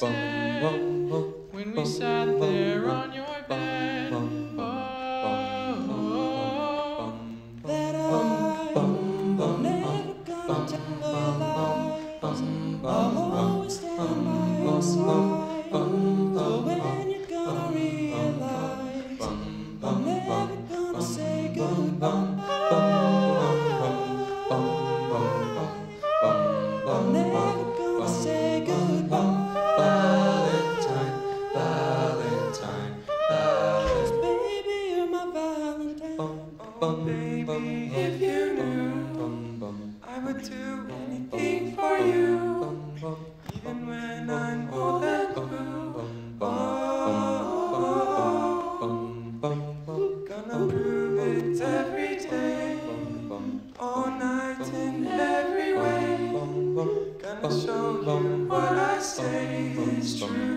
when we sat there on your bed? Oh, that I'm never gonna tell. If you knew, I would do anything for you, even when I'm old and blue. Oh, gonna prove it every day, all night in every way. Gonna show you what I say is true.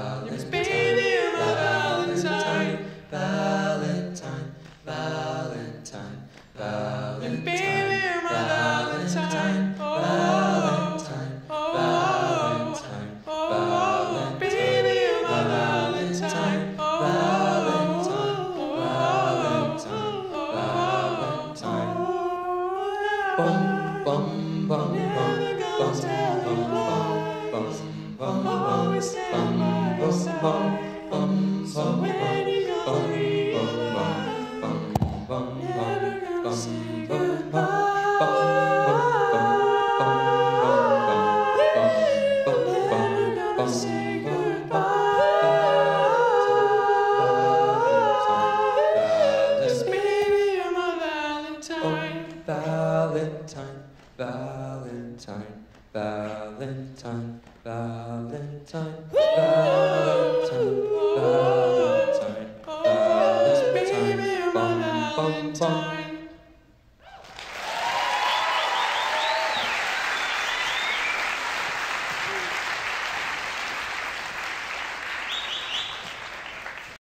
Valentine, baby, my Valentine. Valentine, oh, Valentine, oh, baby, my Valentine. Oh, Bum, bum, bum, Never gonna tell you lies. bum, I'll always stand by your Valentine. Valentine, Valentine, Valentine, Valentine, Valentine, Valentine, Valentine, bum, bum, bum.